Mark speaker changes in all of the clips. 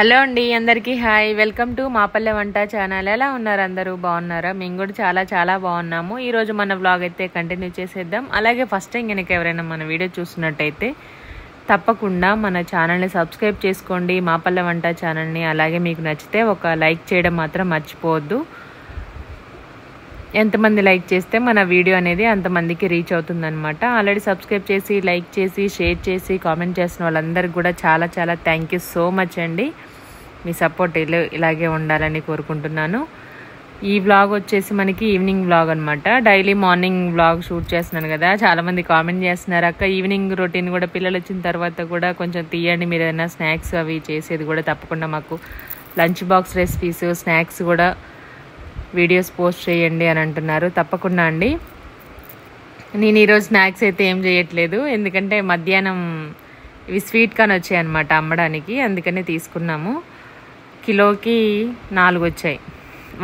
Speaker 1: Hello అండి అందరికీ hi. Welcome to మాపల్లె వంట ఛానల్. ఎలా ఉన్నారు అందరూ? బాగున్నారా? మేము కూడా చాలా చాలా బాగున్నాము. ఈరోజు మన వ్లాగ్ అయితే కంటిన్యూ చేసేద్దాం. అలాగే ఫస్ట్ టైం కనుక ఎవరైనా మన వీడియో చూస్తున్నట్టయితే తప్పకుండా మన ఛానల్ని సబ్స్క్రైబ్ చేసుకోండి. మాపల్లె వంట ఛానల్ని. అలాగే మీకు నచ్చితే ఒక లైక్ చేయడం మాత్రం మర్చిపోవద్దు. ఎంతమంది లైక్ చేస్తే మన వీడియో అనేది అంతమందికి రీచ్ అవుతుందన్నమాట. ఆల్రెడీ సబ్స్క్రైబ్ చేసి లైక్ చేసి షేర్ చేసి కామెంట్ చేసిన వాళ్ళందరికీ కూడా చాలా చాలా థ్యాంక్ యూ సో మచ్ అండి. మీ సపోర్ట్ ఇలాగే ఉండాలని కోరుకుంటున్నాను. ఈ వ్లాగ్ వచ్చేసి మనకి ఈవినింగ్ వ్లాగ్ అనమాట డైలీ మార్నింగ్ వ్లాగ్ షూట్ చేస్తున్నాను కదా. చాలామంది కామెంట్ చేస్తున్నారు అక్క ఈవినింగ్ రొటీన్ కూడా పిల్లలు వచ్చిన తర్వాత కూడా కొంచెం తీయండి మీరు ఏదైనా స్నాక్స్ అవి చేసేది కూడా తప్పకుండా మాకు లంచ్ బాక్స్ రెసిపీస్ స్నాక్స్ కూడా వీడియోస్ పోస్ట్ చేయండి అని అంటున్నారు. తప్పకుండా అండి. నేను ఈరోజు స్నాక్స్ అయితే ఏం చేయట్లేదు. ఎందుకంటే మధ్యాహ్నం ఇవి స్వీట్ కాన్ వచ్చాయి అనమాట అమ్మడానికి. అందుకనే తీసుకున్నాము. కిలోకి నాలుగు వచ్చాయి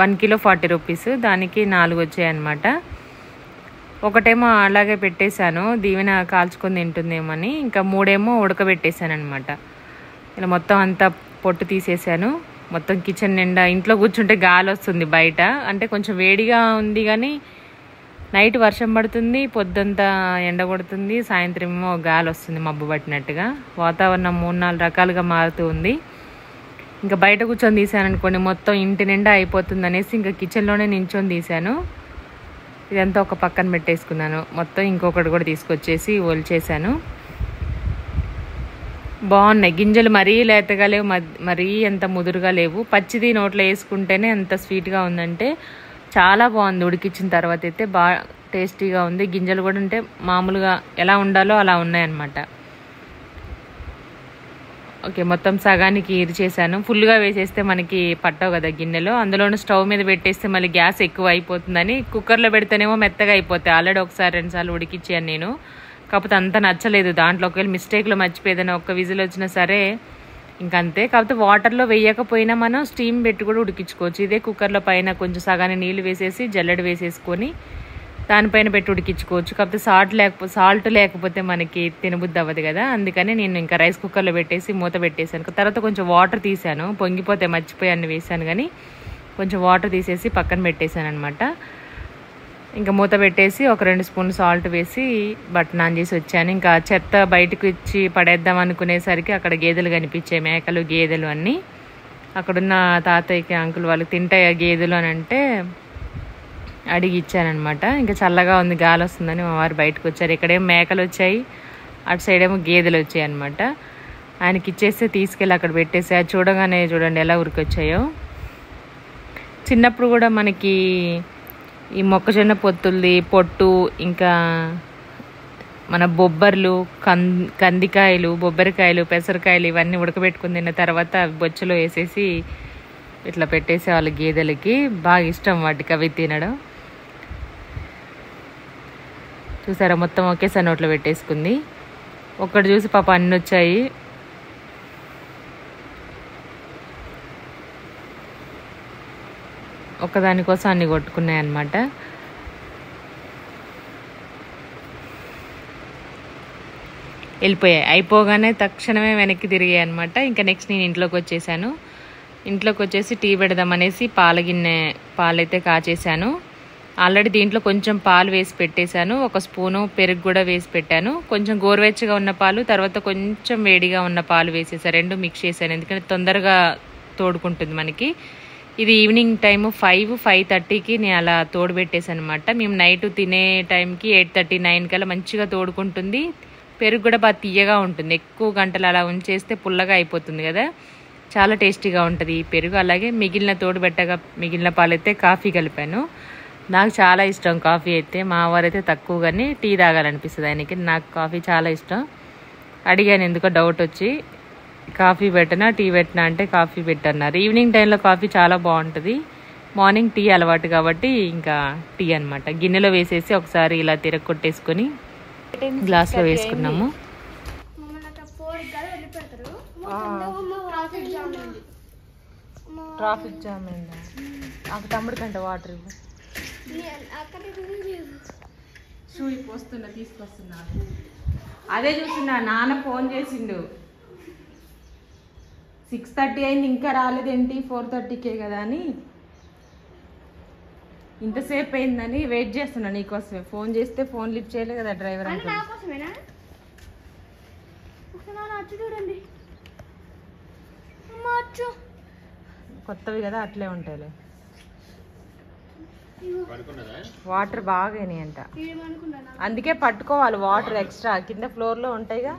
Speaker 1: వన్ కిలో ఫార్టీ రూపీస్. దానికి నాలుగు వచ్చాయి అనమాట ఒకటేమో అలాగే పెట్టేశాను. దీవెన కాల్చుకొని తింటుందేమని. ఇంకా మూడేమో ఉడకబెట్టేశాను అనమాట ఇలా మొత్తం అంతా పొట్టు తీసేసాను మొత్తం కిచెన్ నిండా ఇంట్లో కూర్చుంటే గాలి వస్తుంది బయట. అంటే కొంచెం వేడిగా ఉంది కానీ నైట్ వర్షం పడుతుంది పొద్దంతా ఎండ కొడుతుంది సాయంత్రం ఏమో గాలి వస్తుంది మబ్బు పట్టినట్టుగా. వాతావరణం మూడు నాలుగు రకాలుగా మారుతూ ఉంది. ఇంకా బయట కూర్చొని తీసాను అనుకోండి మొత్తం ఇంటి నిండా అయిపోతుంది అనేసి ఇంకా కిచెన్లోనే నించొని తీసాను ఇదంతా ఒక పక్కన పెట్టేసుకున్నాను. మొత్తం ఇంకొకటి కూడా తీసుకొచ్చేసి ఒలిచేసాను బాగున్నాయి. గింజలు మరీ లేతగా లేవు మరీ ఎంత ముదురుగా లేవు. పచ్చిది నోట్లో వేసుకుంటేనే ఎంత స్వీట్గా ఉందంటే చాలా బాగుంది. ఉడికిచ్చిన తర్వాత అయితే బాగా టేస్టీగా ఉంది. గింజలు కూడా ఉంటే మామూలుగా ఎలా ఉండాలో అలా ఉన్నాయన్నమాట. ఓకే మొత్తం సగానికి ఇది చేశాను. ఫుల్గా వేసేస్తే మనకి పట్టవు కదా గిన్నెలో. అందులోనూ స్టవ్ మీద పెట్టేస్తే మళ్ళీ గ్యాస్ ఎక్కువ అయిపోతుందని కుక్కర్లో పెడితేనేమో మెత్తగా అయిపోతాయి. ఆల్రెడీ ఒకసారి రెండుసార్లు ఉడికిచ్చాను నేను. కాకపోతే అంత నచ్చలేదు. దాంట్లో ఒకవేళ మిస్టేక్లో మర్చిపోయేదైనా ఒక్క విజిల్ వచ్చినా సరే ఇంకంతే. కాకపోతే వాటర్లో వేయకపోయినా మనం స్టీమ్ పెట్టి కూడా ఉడికించుకోవచ్చు. ఇదే కుక్కర్లో పైన కొంచెం సగాన్ని నీళ్ళు వేసేసి జల్లెడ వేసేసుకొని దానిపైన పెట్టి ఉడికించుకోవచ్చు. కాకపోతే సాల్ట్ లేకపోతే సాల్ట్ లేకపోతే మనకి తినబుద్ధి అవ్వదు కదా. అందుకని నేను ఇంకా రైస్ కుక్కర్లో పెట్టేసి మూత పెట్టేశాను. తర్వాత కొంచెం వాటర్ తీసాను పొంగిపోతే మర్చిపోయాను వేసాను కానీ కొంచెం వాటర్ తీసేసి పక్కన పెట్టేశాను అనమాట ఇంకా మూత పెట్టేసి ఒక రెండు స్పూన్ సాల్ట్ వేసి బట్టన్ ఆన్ చేసి వచ్చాను. ఇంకా చెత్త బయటకు ఇచ్చి పడేద్దాం అనుకునేసరికి అక్కడ గేదెలు కనిపించాయి. మేకలు గేదెలు అన్నీ. అక్కడున్న తాతయ్యకి అంకుల్ వాళ్ళు తింటాయి గేదెలు అని అంటే అడిగి ఇచ్చానమాట ఇంకా చల్లగా ఉంది గాలి వస్తుందని మా వారు బయటకు వచ్చారు ఇక్కడేమో మేకలు వచ్చాయి అటు సైడ్ ఏమో గేదెలు వచ్చాయి అనమాట ఆయనకి ఇచ్చేస్తే తీసుకెళ్ళి అక్కడ పెట్టేసి అది చూడగానే చూడండి ఎలా ఉరికొచ్చాయో. చిన్నప్పుడు కూడా మనకి ఈ మొక్కజొన్న పొత్తుల్ది పొట్టు ఇంకా మన బొబ్బర్లు కం కందికాయలు బొబ్బరికాయలు పెసరకాయలు ఇవన్నీ ఉడకబెట్టుకుని తిన్న తర్వాత అవి బొచ్చులో వేసేసి ఇట్లా పెట్టేసే వాళ్ళ గేదెలకి. బాగా ఇష్టం వాటికి అవి తినడం. చూసారా? మొత్తం ఒకేసారి నోట్లో పెట్టేసుకుంది. ఒక్కటి చూసి పాప అన్ని వచ్చాయి. ఒకదానికోసం అన్ని కొట్టుకున్నాయి అన్నమాట. వెళ్ళిపోయాయి. అయిపోగానే తక్షణమే వెనక్కి తిరిగాయి అనమాట ఇంకా నెక్స్ట్ నేను ఇంట్లోకి వచ్చేసాను. ఇంట్లోకి వచ్చేసి టీ పెడదామనేసి పాల గిన్నె పాలైతే కాచేసాను ఆల్రెడీ దీంట్లో కొంచెం పాలు వేసి పెట్టేశాను. ఒక స్పూను పెరుగు కూడా వేసి పెట్టాను. కొంచెం గోరువెచ్చగా ఉన్న పాలు తర్వాత కొంచెం వేడిగా ఉన్న పాలు వేసేసాను రెండు మిక్స్ చేశాను. ఎందుకంటే తొందరగా తోడుకుంటుంది మనకి. ఇది ఈవినింగ్ టైం ఫైవ్ ఫైవ్ థర్టీకి నేను అలా తోడుపెట్టేసాను అనమాట మేము నైట్ తినే టైంకి ఎయిట్ థర్టీ నైన్ కల్లా మంచిగా తోడుకుంటుంది. పెరుగు కూడా బాగా తీయగా ఉంటుంది. ఎక్కువ గంటలు అలా ఉంచేస్తే పుల్లగా అయిపోతుంది కదా. చాలా టేస్టీగా ఉంటుంది ఈ పెరుగు. అలాగే మిగిలిన తోడు పెట్టగా మిగిలిన పాలైతే కాఫీ కలిపాను. నాకు చాలా ఇష్టం కాఫీ అయితే. మా వారైతే తక్కువ కానీ టీ తాగాలనిపిస్తుంది ఆయనకి. నాకు కాఫీ చాలా ఇష్టం. అడిగాను ఎందుకో డౌట్ వచ్చి కాఫీ పెట్టనా? టీ పెట్టినా? అంటే కాఫీ పెట్టన్నారు. ఈవినింగ్ టైంలో కాఫీ చాలా బాగుంటుంది. మార్నింగ్ టీ అలవాటు కాబట్టి ఇంకా టీ అన్నమాట. గిన్నెలో వేసేసి ఒకసారి ఇలా తిరగొట్టేసుకొని గ్లాస్లో వేసుకున్నాము. ట్రాఫిక్ జామ్ అయిందా నాకు తమ్ముడు కంటే వాటర్ ఇవ్వు. షూ ఇప్పుడు వస్తున్నా తీసుకొస్తున్నా. అదే చూస్తున్నా నాన్న ఫోన్ చేసిండు. సిక్స్ థర్టీ అయింది ఇంకా రాలేదేంటి ఫోర్ థర్టీకే కదా అని. ఇంతసేపు అయిందని వెయిట్ చేస్తున్నా నీకోసమే. ఫోన్ చేస్తే ఫోన్ లిఫ్ట్ చేయలేదు కదా డ్రైవర్
Speaker 2: చూడండి.
Speaker 1: కొత్తవి కదా అట్లే ఉంటాయిలే. వాటర్ బాగా అంట అందుకే పట్టుకోవాలి వాటర్ ఎక్స్ట్రా. కింద ఫ్లోర్లో ఉంటాయిగా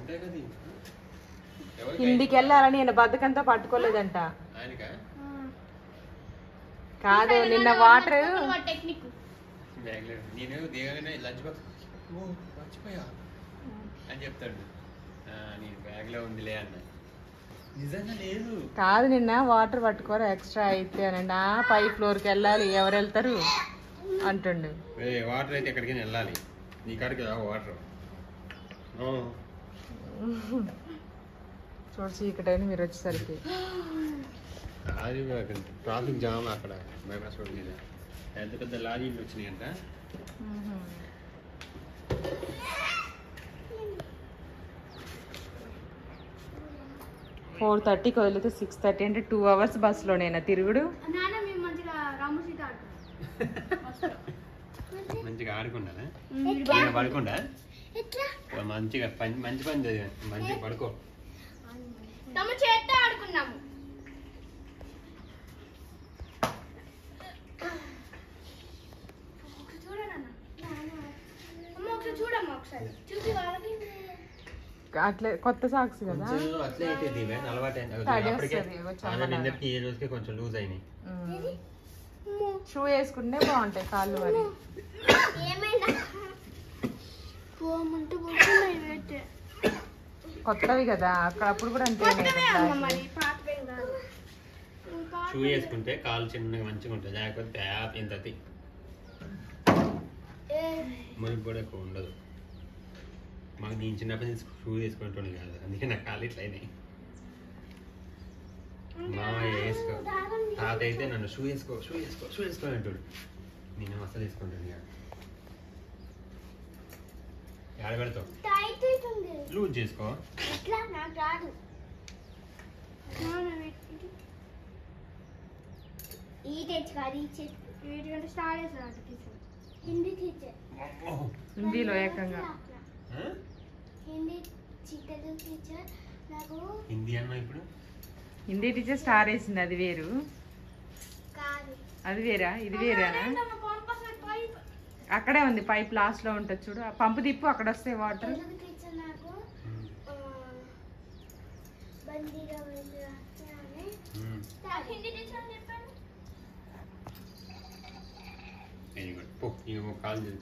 Speaker 1: కిందికి వెళ్ళాలని నేను బద్దకంతా పట్టుకోలేదంట. కాదు నిన్న వాటర్
Speaker 2: టెక్నిక్.
Speaker 3: బ్యాగ్లో నేను దిగగానే లంచ్ బాక్స్ ఓ మర్చిపోయా? అని చెప్తాడు. "ఆ, నీ బ్యాగ్లో ఉందిలే అన్న.
Speaker 1: కాదు నిన్న వాటర్ పట్టుకోరా ఎక్స్ట్రా అయితే అని ఆ పై ఫ్లోర్కి వెళ్ళాలి. ఎవరు వెళ్తారు? అంటుండు.
Speaker 3: వాటర్ అయితే ఎక్కడికైనా వెళ్ళాలి. నీ కాడికి వాటర్.
Speaker 1: చూడు చీకటైన మీరు వచ్చేసరికి.
Speaker 3: ట్రాఫిక్ జామ్ అక్కడ. బైపాస్ రోడ్ మీద. పెద్ద పెద్ద లారీలు వచ్చినాయంట?
Speaker 1: ఫోర్ థర్టీకి వదిలితే సిక్స్ థర్టీ అంటే టూ అవర్స్ బస్సులోనేనా తిరుగుడు.
Speaker 2: నాన్న మేము మంచిగా
Speaker 3: ఆడుకున్నారా నేను పడుకుండా మంచిగా పని మంచి పని మంచిగా పడుకో.
Speaker 2: ఆడుకున్నాము ఒకసారి చూడండి అన్న అమ్మ ఒకసారి చూడమ్మా ఒకసారి చూసి వాళ్ళకి
Speaker 1: అట్లే కొత్త సాక్స్ కదా?
Speaker 3: కొంచెం అట్లే అయితే దీవే అలవాటు అప్పటికే నిన్నటికి ఈ రోజుకి కొంచెం లూజ్ అయినాయి.
Speaker 1: షూ వేసుకుంటే బాగుంటాయి కాళ్ళు మరి. కొత్తవి కదా అక్కడ అప్పుడు కూడా అంతే
Speaker 3: షూ వేసుకుంటే కాలు చిన్నగా మంచిగా ఉంటుంది లేకపోతే ఇంత కూడా ఉండదు. మాకు నేను చిన్నప్పటి నుంచి షూ వేసుకుంటాను కాదు. అందుకే నాకు కాలు ఇట్లా అయినాయి. మామయ్య వేసుకో. తాత అయితే నన్ను షూ వేసుకో షూ వేసుకో షూ వేసుకో అంటాడు. నేను అసలు వేసుకుంటాను ఇక. ఎక్కడ పెడతావు? లూజ్ చేసుకో.
Speaker 2: ఈ కాదు స్టార్ట్.
Speaker 1: హిందీలో ఏకంగా?
Speaker 2: హిందీ చిట్టలు టీచర్ నాకు
Speaker 3: హిందీ అన్నా ఇప్పుడు?
Speaker 1: హిందీ టీచర్ స్టార్ వేసింది అది వేరు.
Speaker 2: కాదు.
Speaker 1: అది వేరా? ఇది వేరేనా? అక్కడే ఉంది పైప్ లాస్ట్లో ఉంటుంది చూడు. ఆ పంపు తిప్పు అక్కడ వస్తాయి వాటర్.
Speaker 2: హిందీ టీచర్ అని చెప్పాను
Speaker 3: వెరీ గుడ్ పో ఇవి కాల్ చేద్దాం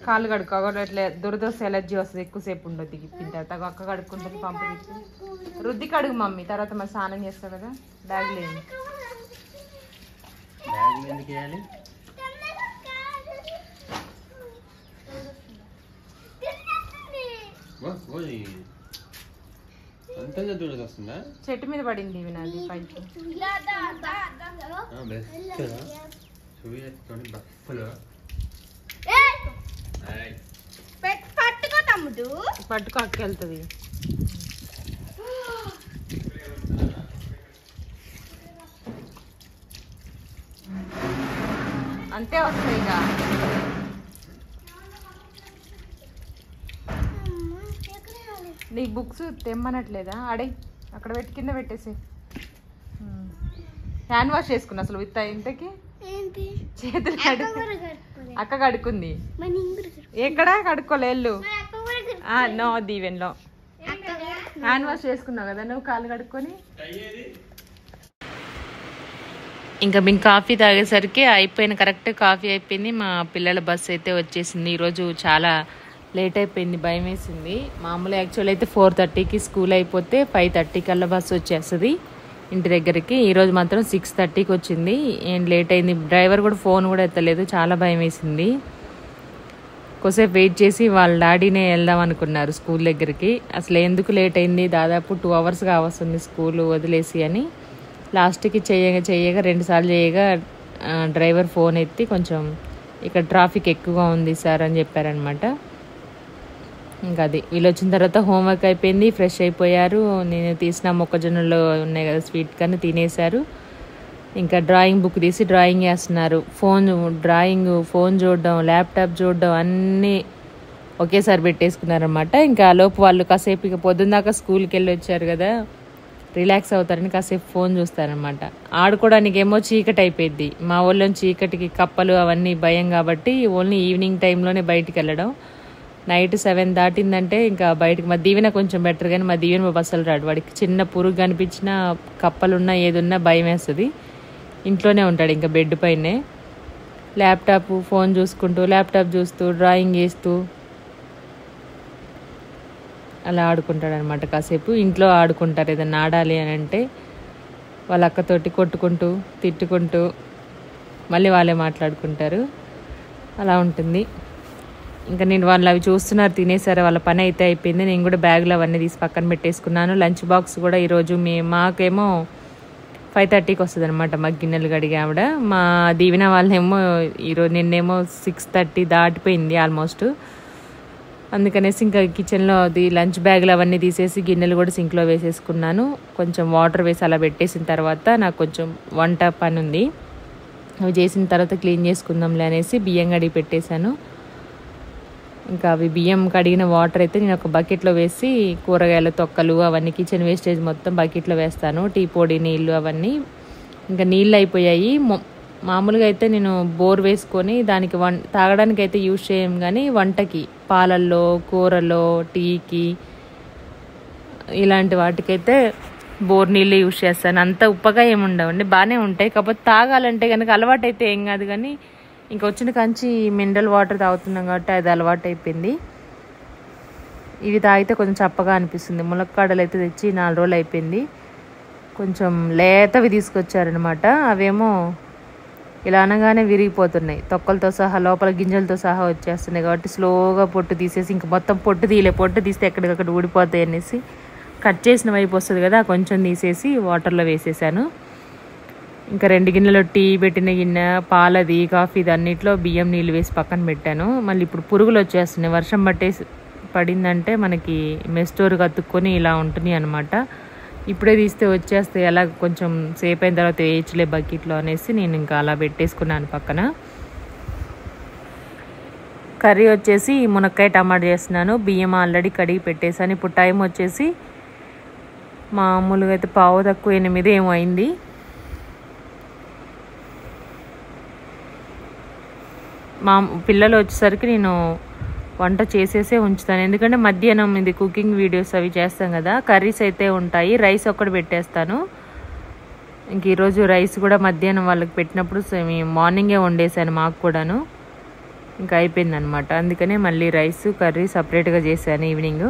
Speaker 1: కాళ్ళు కడుక్కో అక్కడ ఇట్లా దురదోస ఎలర్జీ వస్తుంది ఎక్కువసేపు ఉండదు దిగిన తర్వాత అక్క కడుక్కుంటుంది పంపు రుద్ది కడుగు మమ్మీ తర్వాత మరి స్నానం చేస్తావు కదా? బ్యాగ్
Speaker 3: వస్తుందా
Speaker 1: చెట్టు మీద పడింది ఇవి నాది పైకి.
Speaker 3: బఫ్ఫలో
Speaker 2: పట్టుకో తమ్ముడు.
Speaker 1: పట్టుకో అక్క వెళ్తుంది. అంతే వస్తాయి ఇక. నీకు బుక్స్ తెమ్మనట్లేదా? అడే అక్కడ పెట్టి కింద పెట్టేసి. హ్యాండ్ వాష్ చేసుకున్నా అసలు విత్ ఇంతకి?
Speaker 2: ఏంటి?
Speaker 1: చేతులు
Speaker 2: అక్క
Speaker 1: కడుక్కుంది. ఎక్కడ కడుక్కోలే వెళ్ళు.
Speaker 2: మరి అక్క కూడా కట్టుకో
Speaker 1: ఆ, నో దీవెన్లో. హ్యాండ్ వాష్ చేసుకున్నావు కదా నువ్వు కాళ్ళు కడుక్కొని? ఇంకా మేము కాఫీ తాగేసరికి అయిపోయిన కరెక్ట్ కాఫీ అయిపోయింది. మా పిల్లల బస్సు అయితే వచ్చేసింది. ఈరోజు చాలా లేట్ అయిపోయింది భయం వేసింది మామూలు యాక్చువల్ అయితే ఫోర్ థర్టీకి స్కూల్ అయిపోతే ఫైవ్ థర్టీ కల్లా బస్సు వచ్చేస్తుంది. ఇంటి దగ్గరికి. ఈరోజు మాత్రం సిక్స్ థర్టీకి వచ్చింది. ఏం లేట్ అయింది. డ్రైవర్ కూడా ఫోన్ కూడా ఎత్తలేదు. చాలా భయం వేసింది. కొసేపు వెయిట్ చేసి వాళ్ళ డాడీనే వెళ్దాం అనుకున్నారు స్కూల్ దగ్గరికి. అసలు ఎందుకు లేట్ అయింది? దాదాపు టూ అవర్స్ కావస్తుంది స్కూల్ వదిలేసి అని. లాస్ట్కి చేయగా చేయగా రెండుసార్లు చేయగా డ్రైవర్ ఫోన్ ఎత్తి కొంచెం ఇక్కడ ట్రాఫిక్ ఎక్కువగా ఉంది సార్ అని చెప్పారనమాట ఇంకా అది వీళ్ళు వచ్చిన తర్వాత హోంవర్క్ అయిపోయింది ఫ్రెష్ అయిపోయారు. నేను తీసిన మొక్కజొన్నలో ఉన్నాయి కదా స్వీట్ కానీ తినేశారు. ఇంకా డ్రాయింగ్ బుక్ తీసి డ్రాయింగ్ వేస్తున్నారు. ఫోన్ డ్రాయింగ్ ఫోన్ చూడడం ల్యాప్టాప్ చూడడం అన్నీ ఒకేసారి పెట్టేసుకున్నారనమాట ఇంకా లోపు వాళ్ళు కాసేపు ఇక పొద్దున్న దాకా స్కూల్కి వెళ్ళి వచ్చారు కదా. రిలాక్స్ అవుతారని కాసేపు ఫోన్ చూస్తారనమాట ఆడుకోవడానికి ఏమో చీకటి అయిపోయింది మా ఊళ్ళో చీకటికి కప్పలు అవన్నీ భయం కాబట్టి ఓన్లీ ఈవినింగ్ టైంలోనే బయటికి వెళ్ళడం. నైట్ సెవెన్ దాటిందంటే ఇంకా బయటకు మా దీవెన కొంచెం బెటర్ కానీ మా దీవెన బాబు అసలు రాడు. వాడికి చిన్న పురుగు కనిపించినా కప్పలున్నా ఏదున్నా భయం వేస్తుంది. ఇంట్లోనే ఉంటాడు ఇంకా బెడ్ పైనే. ల్యాప్టాప్ ఫోన్ చూసుకుంటూ ల్యాప్టాప్ చూస్తూ డ్రాయింగ్ చేస్తూ అలా ఆడుకుంటాడు అనమాట కాసేపు. ఇంట్లో ఆడుకుంటారు ఏదైనా ఆడాలి అని అంటే వాళ్ళ అక్కతోటి కొట్టుకుంటూ తిట్టుకుంటూ మళ్ళీ వాళ్ళే మాట్లాడుకుంటారు. అలా ఉంటుంది. ఇంకా నేను వాళ్ళు అవి చూస్తున్నారు తినేసారు వాళ్ళ పని అయితే అయిపోయింది. నేను కూడా బ్యాగ్లో అవన్నీ తీసి పక్కన పెట్టేసుకున్నాను. లంచ్ బాక్స్ కూడా ఈరోజు మీ మాకేమో ఫైవ్ థర్టీకి వస్తుంది అనమాట మా గిన్నెలు కడిగి ఆవిడ. మా దీవెన వాళ్ళేమో ఈరోజు నిన్నేమో సిక్స్ థర్టీ దాటిపోయింది ఆల్మోస్ట్. అందుకనేసి ఇంకా కిచెన్లో అది లంచ్ బ్యాగులు అవన్నీ తీసేసి గిన్నెలు కూడా సింక్లో వేసేసుకున్నాను. కొంచెం వాటర్ వేసి అలా పెట్టేసిన తర్వాత నాకు కొంచెం వంట పని ఉంది. అవి చేసిన తర్వాత క్లీన్ చేసుకుందాంలే అనేసి బియ్యం కడిగి పెట్టేశాను. ఇంకా అవి బియ్యం కడిగిన వాటర్ అయితే నేను ఒక బకెట్లో వేసి కూరగాయల తొక్కలు అవన్నీ కిచెన్ వేస్టేజ్ మొత్తం బకెట్లో వేస్తాను. టీ పొడి నీళ్ళు అవన్నీ. ఇంకా నీళ్ళు అయిపోయాయి. మామూలుగా అయితే నేను బోర్ వేసుకొని దానికి వన్ తాగడానికి అయితే యూజ్ చేయం కానీ వంటకి పాలల్లో కూరలో టీకి ఇలాంటి వాటికైతే బోర్ నీళ్ళు యూజ్ చేస్తాను. అంత ఉప్పగా ఏమి ఉండవండి. బాగానే ఉంటాయి. కాకపోతే తాగాలంటే కనుక అలవాటు అయితే ఏం కాదు కానీ ఇంకా వచ్చిన కంచి మినరల్ వాటర్ తాగుతున్నాం కాబట్టి అది అలవాటు అయిపోయింది. ఇవి తాగితే కొంచెం చప్పగా అనిపిస్తుంది. ములక్కాడలు అయితే తెచ్చి నాలుగు రోజులు అయిపోయింది. కొంచెం లేతవి తీసుకొచ్చారనమాట అవేమో ఇలా అనగానే విరిగిపోతున్నాయి. తొక్కలతో సహా లోపల గింజలతో సహా వచ్చేస్తున్నాయి కాబట్టి స్లోగా పొట్టు తీసేసి ఇంక మొత్తం పొట్టు తీయలే. పొట్టు తీస్తే ఎక్కడికక్కడ ఊడిపోతాయి అనేసి కట్ చేసిన వైపు వస్తుంది కదా కొంచెం తీసేసి వాటర్లో వేసేసాను. ఇంకా రెండు గిన్నెలో టీ పెట్టిన గిన్నె పాలది కాఫీది అన్నిట్లో బియ్యం నీళ్ళు వేసి పక్కన పెట్టాను. మళ్ళీ ఇప్పుడు పురుగులు వచ్చేస్తున్నాయి. వర్షం పట్టేసి పడిందంటే మనకి మెస్టోర్ కత్తుక్కొని ఇలా ఉంటుంది అనమాట ఇప్పుడే తీస్తే వచ్చేస్తే ఎలా కొంచెం సేపు అయిన తర్వాత వేయచ్చులే బకెట్లో అనేసి నేను ఇంకా అలా పెట్టేసుకున్నాను పక్కన. కర్రీ వచ్చేసి మునక్కాయ టమాటా చేస్తున్నాను. బియ్యం ఆల్రెడీ కడిగి పెట్టేసాను ఇప్పుడు టైం వచ్చేసి మామూలుగా అయితే పావు తక్కువ ఎనిమిది ఏమో అయింది. మా పిల్లలు వచ్చేసరికి నేను వంట చేసేసే ఉంచుతాను. ఎందుకంటే మధ్యాహ్నం ఇది కుకింగ్ వీడియోస్ అవి చేస్తాం కదా కర్రీస్ అయితే ఉంటాయి రైస్ ఒక్కటి పెట్టేస్తాను. ఇంక ఈరోజు రైస్ కూడా మధ్యాహ్నం వాళ్ళకి పెట్టినప్పుడు మార్నింగే వండేసాను మాకు కూడాను. ఇంకా అయిపోయింది అనమాట అందుకనే మళ్ళీ రైస్ కర్రీ సపరేట్గా చేశాను ఈవినింగ్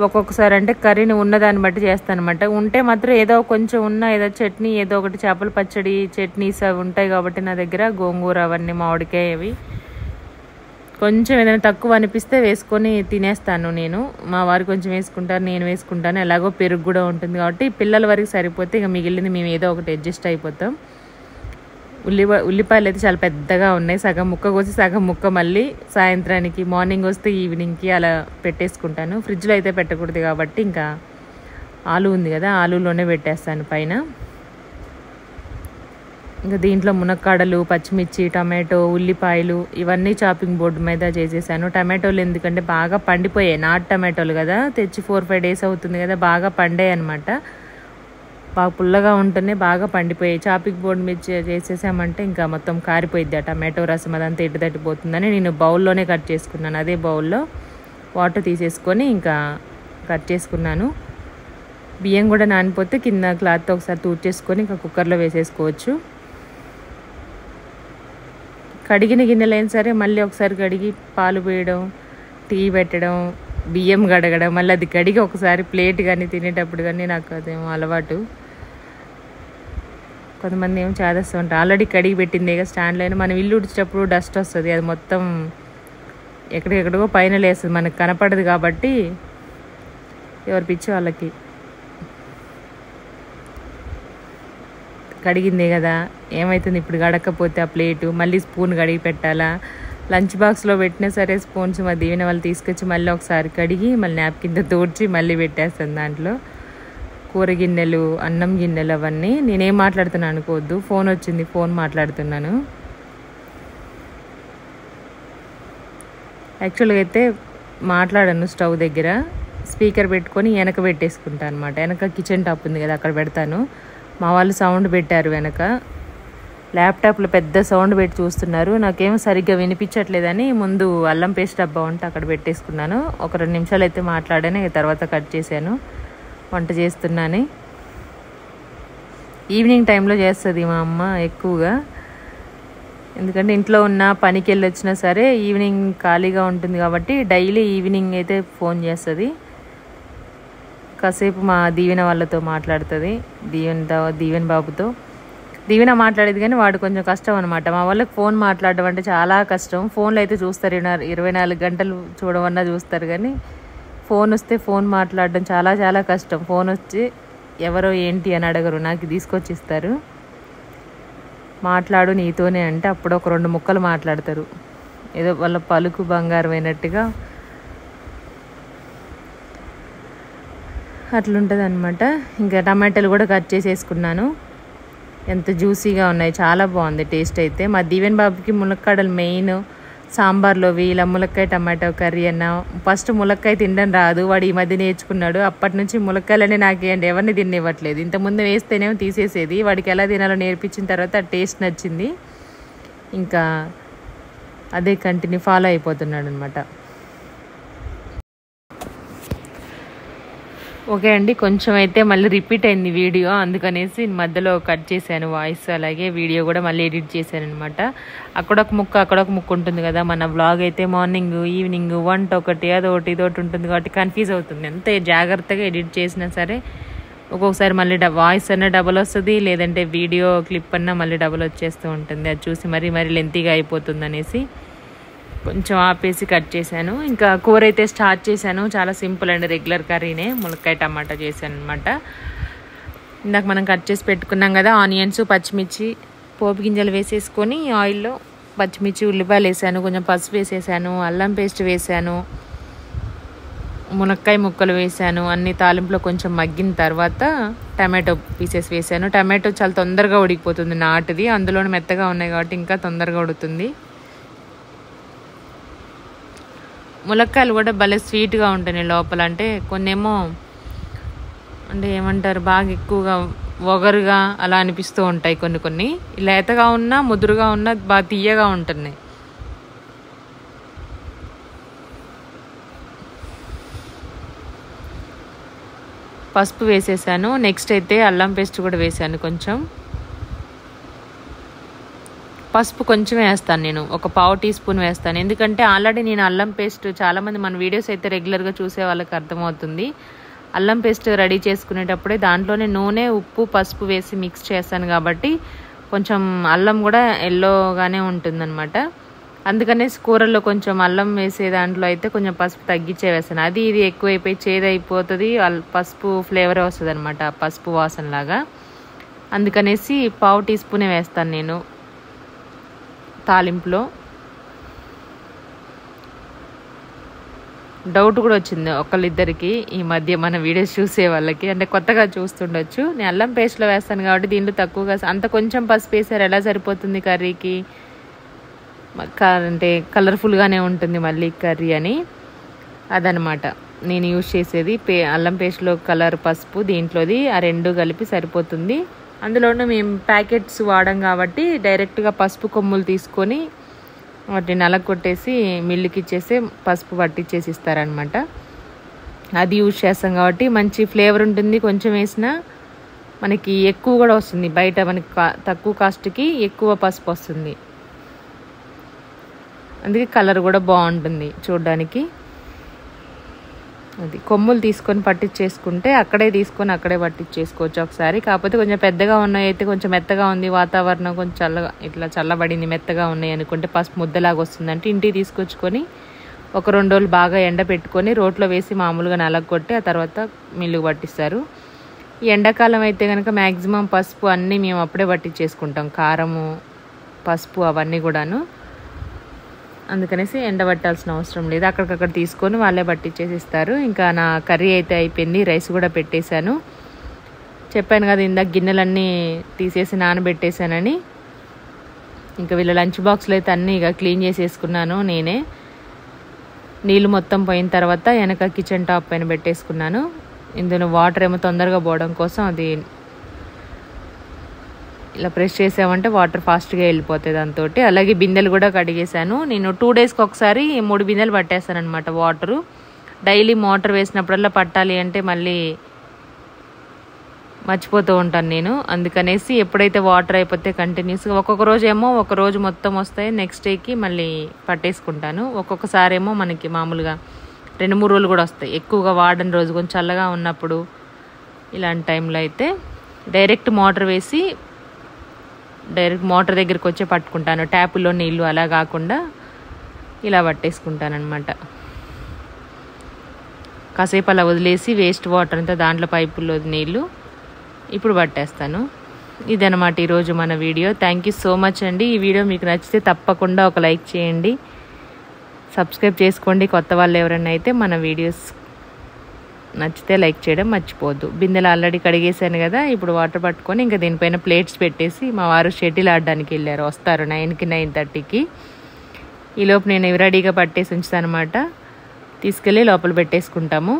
Speaker 1: ఒక్కొక్కసారి అంటే కర్రీని ఉన్నదాన్ని బట్టి చేస్తాను అనమాట ఉంటే మాత్రం ఏదో కొంచెం ఉన్న ఏదో చట్నీ ఏదో ఒకటి చేపల పచ్చడి చట్నీస్ అవి ఉంటాయి కాబట్టి నా దగ్గర గోంగూర అవన్నీ మామిడికాయ అవి. కొంచెం ఏదైనా తక్కువ అనిపిస్తే వేసుకొని తినేస్తాను నేను. మా వారు కొంచెం వేసుకుంటారు నేను వేసుకుంటాను. ఎలాగో పెరుగు కూడా ఉంటుంది కాబట్టి పిల్లల వరకు సరిపోతే ఇక మిగిలింది మేము ఏదో ఒకటి అడ్జస్ట్ అయిపోతాం. ఉల్లిపాయ ఉల్లిపాయలు అయితే చాలా పెద్దగా ఉన్నాయి. సగం ముక్క కోసి సగం ముక్క మళ్ళీ సాయంత్రానికి మార్నింగ్ వస్తే ఈవినింగ్కి అలా పెట్టేసుకుంటాను. ఫ్రిడ్జ్లో అయితే పెట్టకూడదు కాబట్టి ఇంకా ఆలు ఉంది కదా ఆలులోనే పెట్టేస్తాను పైన. ఇంకా దీంట్లో మునక్కాడలు పచ్చిమిర్చి టమాటో ఉల్లిపాయలు ఇవన్నీ చాపింగ్ బోర్డు మీద చేసేసాను. టమాటోలు ఎందుకంటే బాగా పండిపోయాయి. నాటు టమాటోలు కదా తెచ్చి ఫోర్ ఫైవ్ డేస్ అవుతుంది కదా బాగా పండాయి అనమాట బాగా పుల్లగా ఉంటేనే బాగా పండిపోయాయి చాపింగ్ బోర్డు మీద చేసేసామంటే ఇంకా మొత్తం కారిపోయిద్ది ఆ టమాటో రసం అదంతా ఎటు తట్టిపోతుందని నేను బౌల్లోనే కట్ చేసుకున్నాను. అదే బౌల్లో వాటర్ తీసేసుకొని ఇంకా కట్ చేసుకున్నాను. బియ్యం కూడా నానిపోతే కింద క్లాత్తో ఒకసారి తూర్చేసుకొని ఇంకా కుక్కర్లో వేసేసుకోవచ్చు. కడిగిన గిన్నెలైనా సరే మళ్ళీ ఒకసారి కడిగి పాలు పోయడం టీ పెట్టడం బియ్యం కడగడం మళ్ళీ అది కడిగి ఒకసారి ప్లేట్ కానీ తినేటప్పుడు కానీ నాకు అదేమో అలవాటు. కొంతమంది ఏమో చేదేస్తూ ఉంటారు. ఆల్రెడీ కడిగి పెట్టింది ఇక స్టాండ్లో అయినా మనం ఇల్లు ఉడిచేటప్పుడు డస్ట్ వస్తుంది. అది మొత్తం ఎక్కడికెక్కడికో పైన లేస్తుంది. మనకు కనపడదు కాబట్టి ఎవరు పిచ్చి వాళ్ళకి కడిగిందే కదా. ఏమవుతుంది ఇప్పుడు కడకపోతే ఆ ప్లేటు మళ్ళీ స్పూన్ కడిగి పెట్టాలా? లంచ్ బాక్స్లో పెట్టినా సరే స్పూన్స్ మా దీవెన వాళ్ళు తీసుకొచ్చి మళ్ళీ ఒకసారి కడిగి మళ్ళీ నాప్కిన్తో కింద తోడ్చి మళ్ళీ పెట్టేస్తాను దాంట్లో. కూర గిన్నెలు అన్నం గిన్నెలు అవన్నీ నేనేం మాట్లాడుతున్నాను అనుకోవద్దు. ఫోన్ వచ్చింది ఫోన్ మాట్లాడుతున్నాను. యాక్చువల్గా అయితే మాట్లాడను స్టవ్ దగ్గర. స్పీకర్ పెట్టుకొని వెనక పెట్టేసుకుంటాను అనమాట వెనక కిచెన్ టాప్ ఉంది కదా అక్కడ పెడతాను. మా వాళ్ళు సౌండ్ పెట్టారు వెనక. ల్యాప్టాప్లో పెద్ద సౌండ్ పెట్టి చూస్తున్నారు. నాకేం సరిగ్గా వినిపించట్లేదని ముందు అల్లం పేస్ట్ డబ్బా ఉంటే అక్కడ పెట్టేసుకున్నాను. ఒక రెండు నిమిషాలు అయితే మాట్లాడాను తర్వాత కట్ చేశాను. వంట చేస్తున్నాను. ఈవినింగ్ టైంలో చేస్తుంది మా అమ్మ ఎక్కువగా. ఎందుకంటే ఇంట్లో ఉన్న పనికి వెళ్ళి వచ్చినా సరే ఈవినింగ్ ఖాళీగా ఉంటుంది కాబట్టి డైలీ ఈవినింగ్ అయితే ఫోన్ చేస్తుంది. కాసేపు మా దీవెన వాళ్ళతో మాట్లాడుతుంది. దీవెనతో దీవెన బాబుతో. దీవెన మాట్లాడేది కానీ వాడు కొంచెం కష్టం అనమాట మా వాళ్ళకి ఫోన్ మాట్లాడడం అంటే చాలా కష్టం. ఫోన్లో అయితే చూస్తారు ఇరవై నాలుగు గంటలు చూడమన్నా చూస్తారు కానీ ఫోన్ వస్తే ఫోన్ మాట్లాడడం చాలా చాలా కష్టం. ఫోన్ వచ్చి ఎవరో ఏంటి అని అడగరు. నాకు తీసుకొచ్చి ఇస్తారు మాట్లాడు నీతోనే అంటే అప్పుడు ఒక రెండు ముక్కలు మాట్లాడతారు. ఏదో వాళ్ళ పలుకు బంగారం అయినట్టుగా. అట్లుంటుంది అనమాట ఇంకా టమాటాలు కూడా కట్ చేసేసుకున్నాను. ఎంత జ్యూసీగా ఉన్నాయి. చాలా బాగుంది. టేస్ట్ అయితే. మా దీవెన్ బాబుకి మునక్కాడలు మెయిన్. సాంబార్లోవి ఇలా ములక్కాయ టమాటో కర్రీ అన్న. ఫస్ట్ ములక్కాయ తినడం రాదు వాడు ఈ మధ్య నేర్చుకున్నాడు. అప్పటి నుంచి ములక్కాయలనే నాకేయండి ఎవరిని తినివ్వట్లేదు. ఇంతకుముందు వేస్తేనేమో తీసేసేది వాడికి ఎలా తినాలో నేర్పించిన తర్వాత టేస్ట్ నచ్చింది. ఇంకా అదే కంటిన్యూ ఫాలో అయిపోతున్నాడు అనమాట ఓకే అండి కొంచెం అయితే మళ్ళీ రిపీట్ అయింది వీడియో అందుకనేసి మధ్యలో కట్ చేశాను వాయిస్ అలాగే వీడియో కూడా మళ్ళీ ఎడిట్ చేశాను అనమాట అక్కడ ఒక ముక్క అక్కడ ఒక ముక్క ఉంటుంది కదా మన బ్లాగ్ అయితే మార్నింగ్ ఈవినింగ్ వంట ఒకటి అదొకటి ఇదొకటి ఉంటుంది కాబట్టి కన్ఫ్యూజ్ అవుతుంది. ఎంత జాగ్రత్తగా ఎడిట్ చేసినా సరే ఒక్కొక్కసారి మళ్ళీ డ వాయిస్ అన్న డబల్ వస్తుంది లేదంటే వీడియో క్లిప్ అన్నా మళ్ళీ డబల్ వచ్చేస్తూ ఉంటుంది. అది చూసి మరీ మరీ లెంతీగా అయిపోతుంది అనేసి కొంచెం ఆపేసి కట్ చేశాను. ఇంకా కూర అయితే స్టార్ట్ చేశాను. చాలా సింపుల్ అండి రెగ్యులర్ కర్రీనే. ములక్కాయ టమాటా చేశాను అనమాట ఇందాక మనం కట్ చేసి పెట్టుకున్నాం కదా ఆనియన్స్ పచ్చిమిర్చి పోపు గింజలు వేసేసుకొని ఆయిల్లో పచ్చిమిర్చి ఉల్లిపాయలు వేసాను. కొంచెం పసుపు వేసేసాను. అల్లం పేస్ట్ వేసాను. మునక్కాయ ముక్కలు వేసాను. అన్ని తాలింపులో కొంచెం మగ్గిన తర్వాత టమాటో పీసెస్ వేసాను. టమాటో చాలా తొందరగా ఉడికిపోతుంది నాటిది. అందులోనే మెత్తగా ఉన్నాయి కాబట్టి ఇంకా తొందరగా ఉడుతుంది. ములక్కాయలు కూడా భలే స్వీట్గా ఉంటాయి లోపల. అంటే కొన్నేమో అంటే ఏమంటారు బాగా ఎక్కువగా ఒగరుగా అలా అనిపిస్తూ ఉంటాయి కొన్ని కొన్ని. లేతగా ఉన్నా ముదురుగా ఉన్నా బాగా తీయగా ఉంటున్నాయి. పసుపు వేసేసాను. నెక్స్ట్ అయితే అల్లం పేస్ట్ కూడా వేసాను కొంచెం. పసుపు కొంచెం వేస్తాను నేను. ఒక పావు టీ స్పూన్ వేస్తాను. ఎందుకంటే ఆల్రెడీ నేను అల్లం పేస్ట్ చాలామంది మన వీడియోస్ అయితే రెగ్యులర్గా చూసే వాళ్ళకి అర్థమవుతుంది. అల్లం పేస్ట్ రెడీ చేసుకునేటప్పుడే దాంట్లోనే నూనె ఉప్పు పసుపు వేసి మిక్స్ చేస్తాను కాబట్టి కొంచెం అల్లం కూడా ఎల్లోగానే ఉంటుందన్నమాట. అందుకనే కూరల్లో కొంచెం అల్లం వేసే దాంట్లో అయితే కొంచెం పసుపు తగ్గించే వేస్తాను. అది ఇది ఎక్కువైపోయి చేదైపోతుంది. అల్- పసుపు ఫ్లేవర్ వస్తుంది అనమాట పసుపు వాసనలాగా. అందుకనేసి పావు టీ స్పూనే వేస్తాను నేను. తాలింపులో. డౌట్ కూడా వచ్చింది ఒకళ్ళిద్దరికి ఈ మధ్య మన వీడియోస్ చూసే వాళ్ళకి. అంటే కొత్తగా చూస్తుండొచ్చు. నేను అల్లం పేస్ట్లో వేస్తాను కాబట్టి దీంట్లో తక్కువగా అంత కొంచెం పసుపు వేసారు ఎలా సరిపోతుంది కర్రీకి? అంటే కలర్ఫుల్గానే ఉంటుంది మళ్ళీ కర్రీ అని. అదనమాట నేను యూజ్ చేసేది పే అల్లం పేస్ట్లో కలర్ పసుపు దీంట్లోది ఆ రెండు కలిపి సరిపోతుంది. అందులోనూ మేము ప్యాకెట్స్ వాడం కాబట్టి డైరెక్ట్గా పసుపు కొమ్ములు తీసుకొని వాటిని నలగొట్టేసి మిల్లుకి ఇచ్చేసి పసుపు పట్టించేసి ఇస్తారనమాట అది యూజ్ చేస్తాం కాబట్టి మంచి ఫ్లేవర్ ఉంటుంది. కొంచెం వేసినా మనకి ఎక్కువ కూడా వస్తుంది. బయట మనకి కా- తక్కువ కాస్ట్కి ఎక్కువ పసుపు వస్తుంది. అందుకే కలర్ కూడా బాగుంటుంది చూడడానికి. అది కొమ్ములు తీసుకొని పట్టించేసుకుంటే అక్కడే తీసుకొని అక్కడే పట్టించేసుకోవచ్చు ఒకసారి. కాకపోతే కొంచెం పెద్దగా ఉన్నాయి అయితే కొంచెం మెత్తగా ఉంది వాతావరణం కొంచెం చల్లగా ఇట్లా చల్లబడింది మెత్తగా ఉన్నాయి అనుకుంటే పసుపు ముద్దలాగా వస్తుందంటే ఇంటికి తీసుకొచ్చుకొని ఒక రెండు రోజులు బాగా ఎండ పెట్టుకొని రోట్లో వేసి మామూలుగా నలగొట్టి ఆ తర్వాత మిల్లుకు పట్టిస్తారు. ఈ ఎండాకాలం అయితే కనుక మ్యాక్సిమం పసుపు అన్నీ మేము అప్పుడే పట్టించేసుకుంటాం. కారము పసుపు అవన్నీ కూడాను. అందుకనేసి ఎండబట్టాల్సిన అవసరం లేదు. అక్కడికక్కడ తీసుకొని వాళ్ళే పట్టించేసి ఇస్తారు ఇంకా నా కర్రీ అయితే అయిపోయింది. రైస్ కూడా పెట్టేశాను. చెప్పాను కదా ఇందాక గిన్నెలన్నీ తీసేసి నానబెట్టేశానని. ఇంకా వీళ్ళ లంచ్ బాక్స్లో అయితే అన్నీ ఇక క్లీన్ చేసేసుకున్నాను నేనే. నీళ్ళు మొత్తం పోయిన తర్వాత వెనక కిచెన్ టాప్ పైన పెట్టేసుకున్నాను. ఇందులో వాటర్ ఏమో తొందరగా పోవడం కోసం అది ఇలా ప్రెస్ చేసామంటే వాటర్ ఫాస్ట్గా వెళ్ళిపోతాయి దాంతో అలాగే బిందెలు కూడా కడిగేశాను. నేను టూ డేస్కి ఒకసారి మూడు బిందెలు పట్టేస్తాను అనమాట వాటరు డైలీ మోటార్ వేసినప్పుడల్లా పట్టాలి అంటే మళ్ళీ మర్చిపోతూ ఉంటాను నేను. అందుకనేసి ఎప్పుడైతే వాటర్ అయిపోతే కంటిన్యూస్గా ఒక్కొక్క రోజు ఏమో ఒక రోజు మొత్తం వస్తాయి. నెక్స్ట్ డేకి మళ్ళీ పట్టేసుకుంటాను. ఒక్కొక్కసారి ఏమో మనకి మామూలుగా రెండు మూడు రోజులు కూడా వస్తాయి. ఎక్కువగా వాడని రోజు కొంచెం చల్లగా ఉన్నప్పుడు ఇలాంటి టైంలో అయితే డైరెక్ట్ మోటార్ వేసి డైరెక్ట్ మోటార్ దగ్గరికి వచ్చే పట్టుకుంటాను. ట్యాపులో నీళ్ళు అలా కాకుండా ఇలా పట్టేసుకుంటాను అనమాట కాసేపు అలా వదిలేసి వేస్ట్ వాటర్ అంతా దాంట్లో పైపుల్లో నీళ్ళు ఇప్పుడు పట్టేస్తాను. ఇదనమాట ఈరోజు మన video. Thank you so much అండి. ఈ వీడియో మీకు నచ్చితే తప్పకుండా ఒక లైక్ చేయండి. సబ్స్క్రైబ్ చేసుకోండి. కొత్త వాళ్ళు ఎవరైనా అయితే మన వీడియోస్ నచ్చితే లైక్ చేయడం మర్చిపోవద్దు. బిందెలు ఆల్రెడీ కడిగేశాను కదా ఇప్పుడు వాటర్ పట్టుకొని ఇంకా దీనిపైన ప్లేట్స్ పెట్టేసి మా వారు షటిల్ ఆడడానికి వెళ్ళారు. వస్తారు నైన్కి నైన్ థర్టీకి. ఈలోపు నేను ఇవి రెడీగా పట్టేసి ఉంచుతాను అనమాట తీసుకెళ్ళి లోపల పెట్టేసుకుంటాము.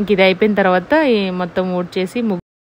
Speaker 1: ఇంక ఇది అయిపోయిన తర్వాత ఈ మొత్తం ఊడ్చేసి ముగ్గు